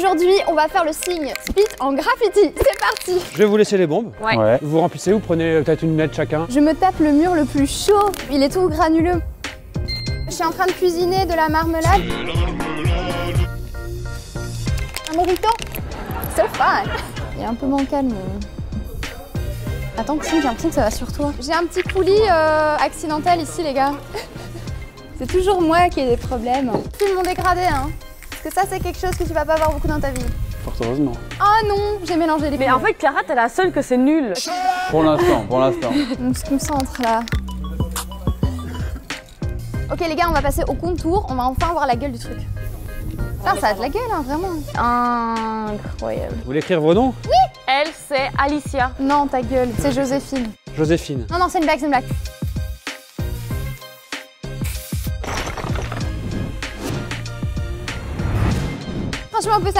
Aujourd'hui, on va faire le signe spit en graffiti. C'est parti Je vais vous laisser les bombes. Ouais. Vous remplissez, vous prenez peut-être une mètre chacun. Je me tape le mur le plus chaud. Il est tout granuleux. Je suis en train de cuisiner de la marmelade. Un mojito So fun Il est un peu bancal, mais... Attends, Tim, j'ai l'impression que ça va sur toi. J'ai un petit coulis euh, accidentel ici, les gars. C'est toujours moi qui ai des problèmes. Filme mon dégradé, hein. Parce que ça, c'est quelque chose que tu vas pas avoir beaucoup dans ta vie. Fort heureusement. Oh non, j'ai mélangé les Mais en fait, Clara, t'es la seule que c'est nul. Pour l'instant, pour l'instant. On se concentre là. Ok les gars, on va passer au contour. On va enfin voir la gueule du truc. Ça a de la gueule, hein, vraiment. Incroyable. Vous voulez écrire vos noms? Elle, c'est Alicia. Non, ta gueule, c'est Joséphine. Joséphine. Non, non, c'est une blague, c'est une blague. much more